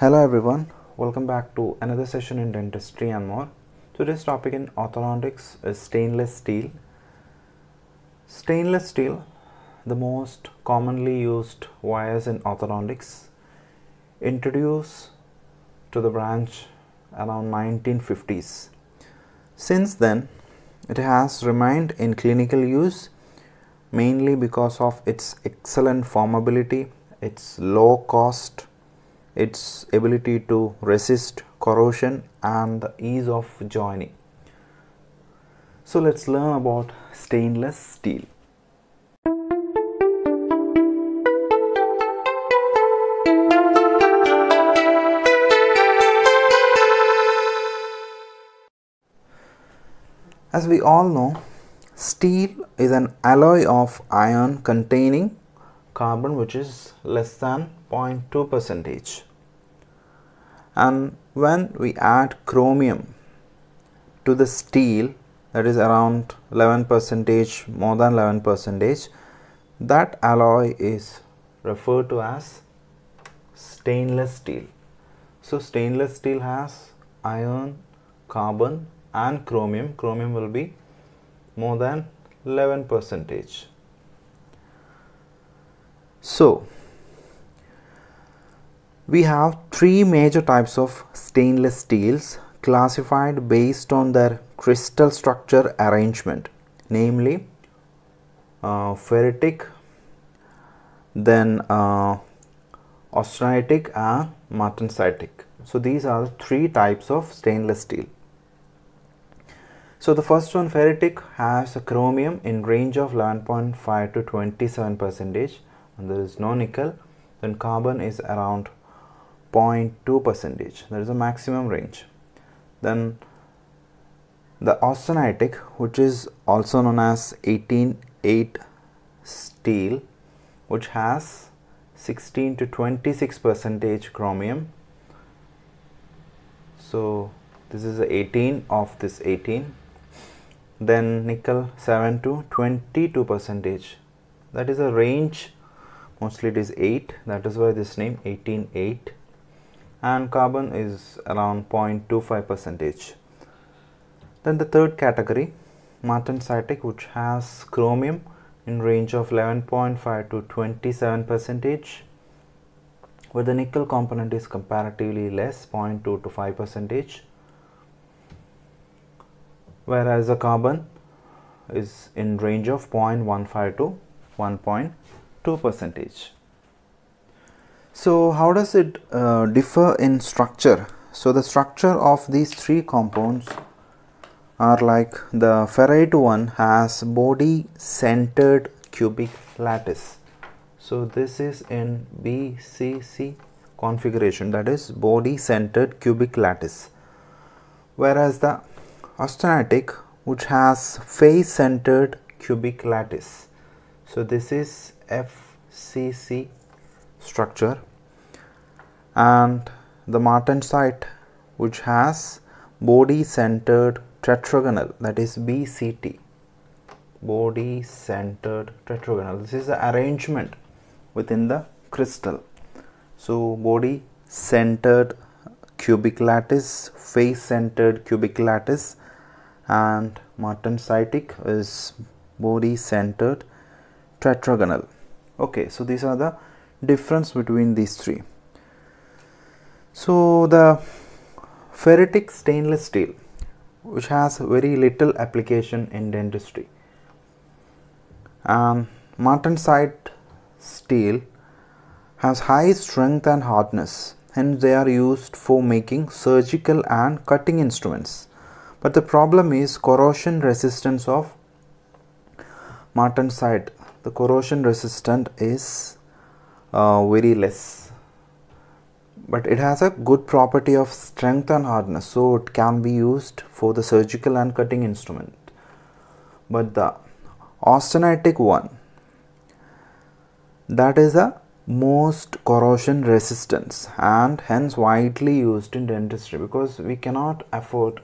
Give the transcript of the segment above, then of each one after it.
Hello everyone, welcome back to another session in dentistry and more. Today's topic in orthodontics is stainless steel. Stainless steel, the most commonly used wires in orthodontics, introduced to the branch around 1950s. Since then, it has remained in clinical use mainly because of its excellent formability, its low cost, its ability to resist corrosion and the ease of joining. So let's learn about stainless steel. As we all know, steel is an alloy of iron containing carbon which is less than 0.2 percentage. And when we add chromium to the steel that is around 11 percentage more than 11 percentage that alloy is referred to as stainless steel. So stainless steel has iron carbon and chromium. Chromium will be more than 11 percentage so we have three major types of stainless steels classified based on their crystal structure arrangement. Namely uh, ferritic then uh, austenitic and martensitic. So these are three types of stainless steel. So the first one ferritic has a chromium in range of 11.5 to 27 percentage and there is no nickel then carbon is around 0.2 percentage. There is a maximum range. Then the austenitic which is also known as 188 steel which has 16 to 26 percentage chromium. So this is 18 of this 18 then nickel 7 to 22 percentage. That is a range mostly it is 8 that is why this name 188 and carbon is around 0.25 percentage. Then the third category martensitic which has chromium in range of 11.5 to 27 percentage where the nickel component is comparatively less 0.2 to 5 percentage. Whereas the carbon is in range of 0.15 to 1.2 percentage. So how does it uh, differ in structure? So the structure of these three compounds are like the ferrite one has body centered cubic lattice. So this is in BCC configuration that is body centered cubic lattice. Whereas the austenitic which has face centered cubic lattice. So this is FCC structure and the martensite which has body centered tetragonal that is BCT body centered tetragonal. This is the arrangement within the crystal. So body centered cubic lattice face centered cubic lattice and martensitic is body centered tetragonal okay so these are the difference between these three. So the ferritic stainless steel which has very little application in dentistry um, martensite steel has high strength and hardness hence they are used for making surgical and cutting instruments. But the problem is corrosion resistance of martensite the corrosion resistant is uh, very less. But it has a good property of strength and hardness so it can be used for the surgical and cutting instrument. But the austenitic one that is a most corrosion resistance and hence widely used in dentistry because we cannot afford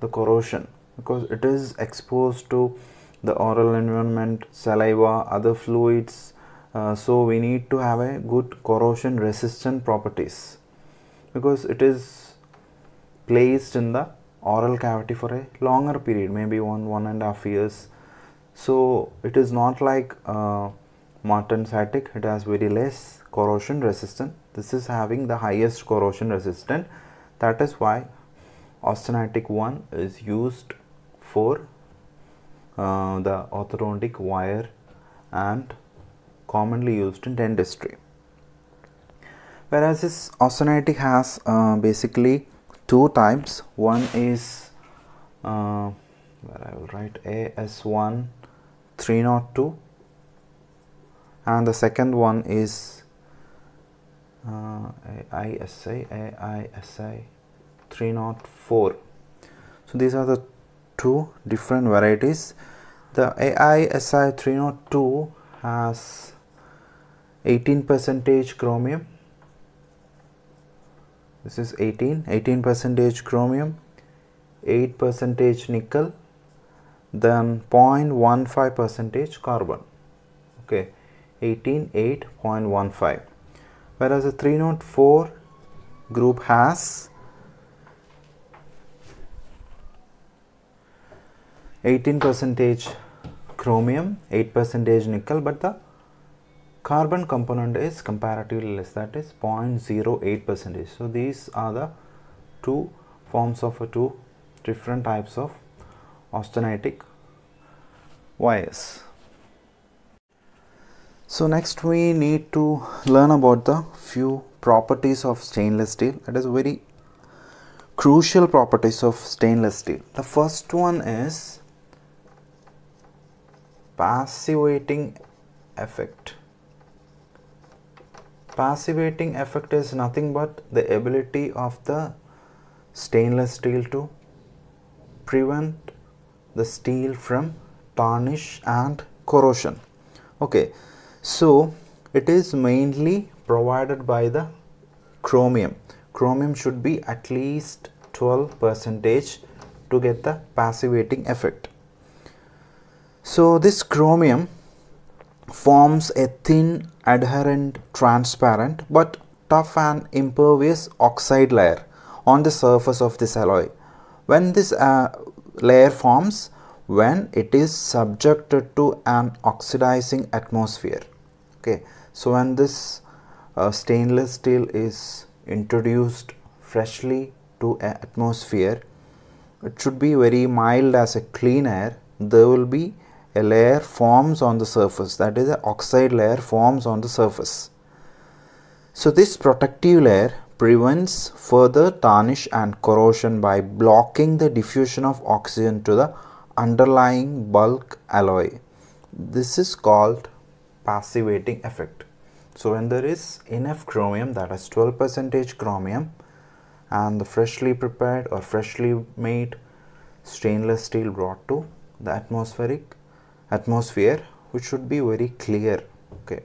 the corrosion because it is exposed to the oral environment, saliva, other fluids. Uh, so we need to have a good corrosion resistant properties. because it is placed in the oral cavity for a longer period maybe one one and a half years so it is not like uh, martensitic it has very less corrosion resistant this is having the highest corrosion resistant that is why austenitic 1 is used for uh, the orthodontic wire and commonly used in dentistry. Whereas this austenitic has uh, basically two types. One is uh, where I will write AS1 302 and the second one is uh, AISI AISI 304 so these are the two different varieties. The AISI 302 has 18 percentage chromium. This is 18 18 percentage chromium 8 percentage nickel then 0.15 percentage carbon. Okay 18 8.15 whereas the 304 group has 18 percentage chromium 8 percentage nickel but the carbon component is comparatively less that is 0.08 percentage. So these are the two forms of two different types of austenitic wires. So next we need to learn about the few properties of stainless steel. That is very crucial properties of stainless steel. The first one is passivating effect. Passivating effect is nothing but the ability of the stainless steel to prevent the steel from tarnish and corrosion. Okay so it is mainly provided by the chromium. Chromium should be at least 12 percentage to get the passivating effect so this chromium forms a thin adherent transparent but tough and impervious oxide layer on the surface of this alloy. When this uh, layer forms when it is subjected to an oxidizing atmosphere okay? So when this uh, stainless steel is introduced freshly to an atmosphere it should be very mild as a clean air. There will be a layer forms on the surface. That is an oxide layer forms on the surface. So this protective layer prevents further tarnish and corrosion by blocking the diffusion of oxygen to the underlying bulk alloy. This is called passivating effect. So when there is enough chromium that is 12 percentage chromium and the freshly prepared or freshly made stainless steel brought to the atmospheric atmosphere which should be very clear okay?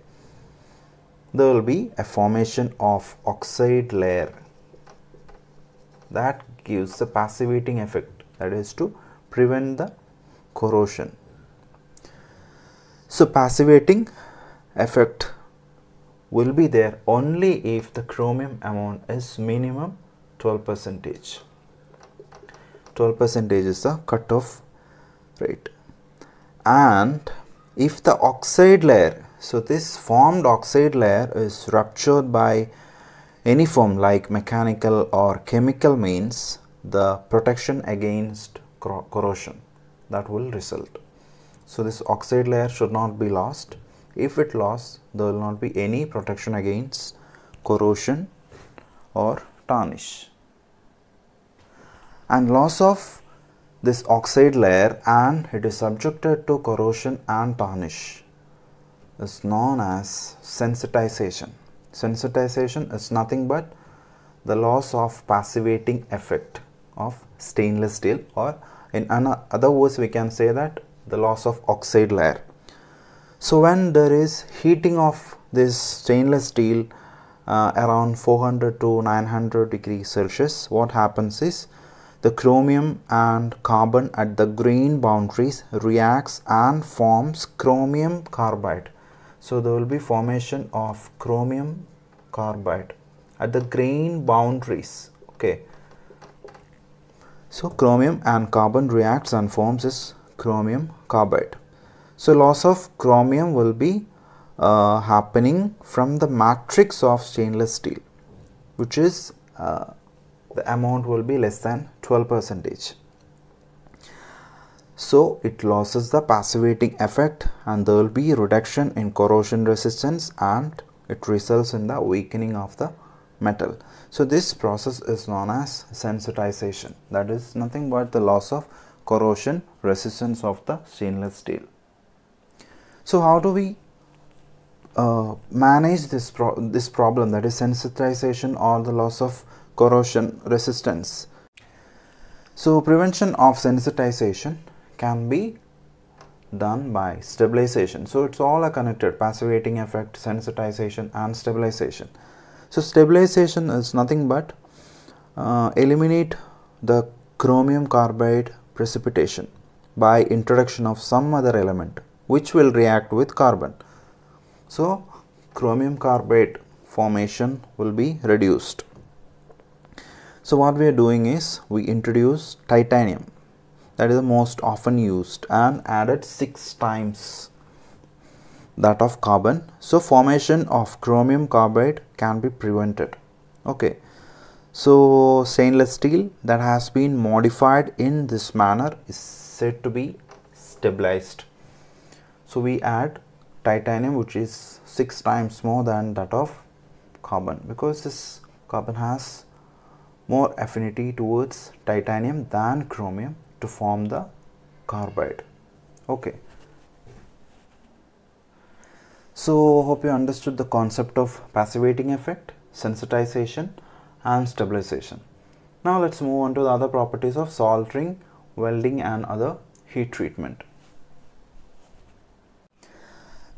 There will be a formation of oxide layer that gives the passivating effect that is to prevent the corrosion. So passivating effect will be there only if the chromium amount is minimum 12 percentage. 12 percentage is the cutoff rate and if the oxide layer so this formed oxide layer is ruptured by any form like mechanical or chemical means the protection against corrosion that will result. So this oxide layer should not be lost. If it lost there will not be any protection against corrosion or tarnish. And loss of this oxide layer and it is subjected to corrosion and tarnish is known as sensitization. Sensitization is nothing but the loss of passivating effect of stainless steel or in other words we can say that the loss of oxide layer. So when there is heating of this stainless steel uh, around 400 to 900 degrees Celsius what happens is the chromium and carbon at the grain boundaries reacts and forms chromium carbide. So there will be formation of chromium carbide at the grain boundaries okay so chromium and carbon reacts and forms this chromium carbide so loss of chromium will be uh, happening from the matrix of stainless steel which is uh, the amount will be less than 12 percentage. So it loses the passivating effect and there will be reduction in corrosion resistance and it results in the weakening of the metal. So this process is known as sensitization. That is nothing but the loss of corrosion resistance of the stainless steel. So how do we uh, manage this pro this problem? That is sensitization or the loss of corrosion resistance. So prevention of sensitization can be done by stabilization. So it's all a connected passivating effect sensitization and stabilization. So stabilization is nothing but uh, eliminate the chromium carbide precipitation by introduction of some other element which will react with carbon. So chromium carbide formation will be reduced so what we are doing is we introduce titanium. That is the most often used and added six times that of carbon. So formation of chromium carbide can be prevented. Okay. So stainless steel that has been modified in this manner is said to be stabilized. So we add titanium which is six times more than that of carbon because this carbon has more affinity towards titanium than chromium to form the carbide. Okay. So hope you understood the concept of passivating effect sensitization and stabilization. Now let's move on to the other properties of soldering welding and other heat treatment.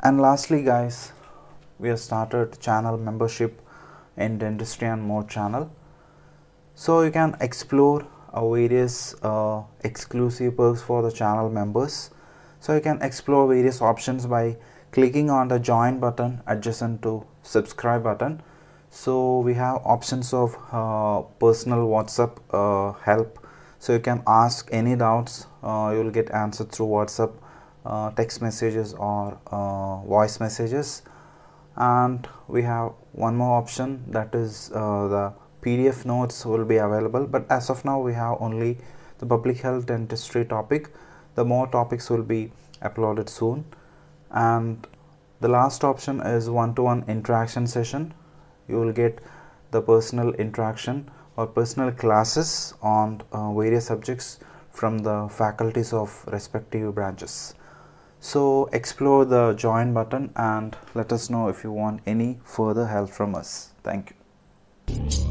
And lastly guys we have started channel membership in dentistry and more channel so you can explore uh, various uh, exclusive perks for the channel members. So you can explore various options by clicking on the join button adjacent to subscribe button. So we have options of uh, personal whatsapp uh, help. So you can ask any doubts uh, you will get answered through whatsapp uh, text messages or voice messages. And we have one more option that is the PDF notes will be available but as of now we have only the public health dentistry topic. The more topics will be uploaded soon. And the last option is one-to-one -one interaction session. You will get the personal interaction or personal classes on uh, various subjects from the faculties of respective branches. So explore the join button and let us know if you want any further help from us. Thank you